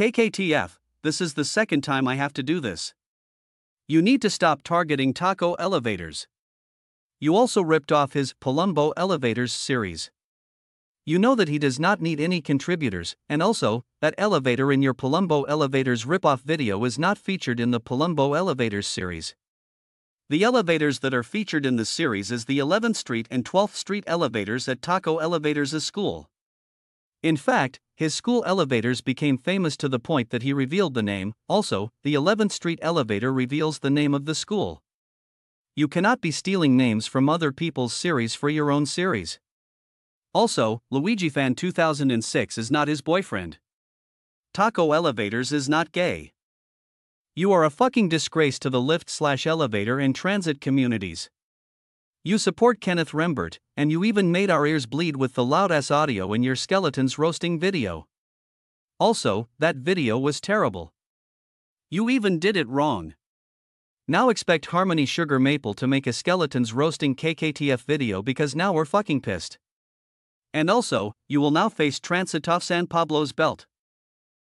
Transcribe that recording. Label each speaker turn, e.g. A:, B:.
A: KKTF, this is the second time I have to do this. You need to stop targeting Tako elevators. You also ripped off his Palumbo Elevators series. You know that he does not need any contributors, and also, that elevator in your Palumbo Elevators ripoff video is not featured in the Palumbo Elevators series. The elevators that are featured in the series is the 11th Street and 12th Street elevators at Tako Elevators' school. In fact, his school elevators became famous to the point that he revealed the name. Also, the 11th Street elevator reveals the name of the school. You cannot be stealing names from other people's series for your own series. Also, Luigi Fan 2006 is not his boyfriend. Tako Elevators is not gay. You are a fucking disgrace to the lift slash elevator and transit communities. You support Kenneth Rembert, and you even made our ears bleed with the loud ass audio in your skeletons roasting video. Also, that video was terrible. You even did it wrong. Now expect Harmony Sugar Maple to make a skeletons roasting KKTF video because now we're fucking pissed. And also, you will now face Transitov San Pablo's belt.